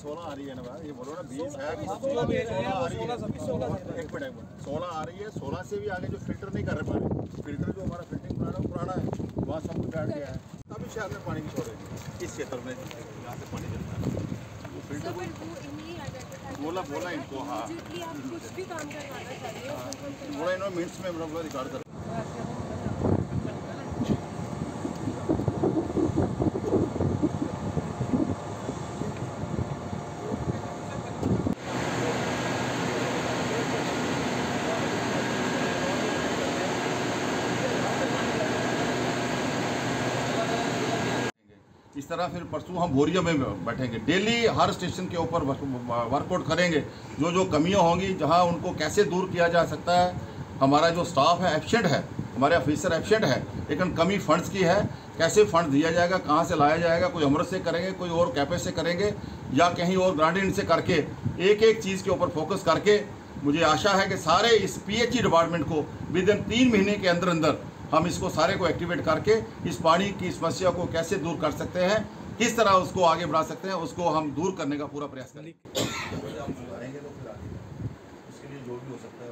सोलह आ रही है ना भाई? ये बोलो ना बीस है सोलह आ रही एक मिनट सोलह आ रही है सोलह से भी आगे जो फ़िल्टर नहीं कर रहे पानी। फ़िल्टर जो हमारा फिल्टिंग पुराना वो पुराना है। वहाँ सब कुछ बैठ गया है। तभी शहर में पानी की इस क्षेत्र में यहाँ से पानी चलता है। बोला बोला इनको हाँ। इमीडिएटली आप कुछ भी काम करवाना चाहिए उसको बोला इन्होंने मिनट्स में मतलब रिकॉर्ड कर इस तरह फिर परसों हम बोरिया में बैठेंगे। डेली हर स्टेशन के ऊपर वर्कआउट करेंगे। जो जो कमियाँ होंगी, जहाँ उनको कैसे दूर किया जा सकता है, हमारा जो स्टाफ है एबसेंट है, हमारे ऑफिसर एबसेंट है, लेकिन कमी फंड्स की है। कैसे फंड दिया जाएगा, कहाँ से लाया जाएगा, कोई अमृत से करेंगे, कोई और कैपे से करेंगे, या कहीं और ग्रांडिन से करके एक एक चीज़ के ऊपर फोकस करके, मुझे आशा है कि सारे इस पीएचई डिपार्टमेंट को विद इन तीन महीने के अंदर अंदर हम इसको सारे को एक्टिवेट करके इस पानी की समस्या को कैसे दूर कर सकते हैं, किस तरह उसको आगे बढ़ा सकते हैं, उसको हम दूर करने का पूरा प्रयास करेंगे। तो उसके लिए जो भी हो सकता है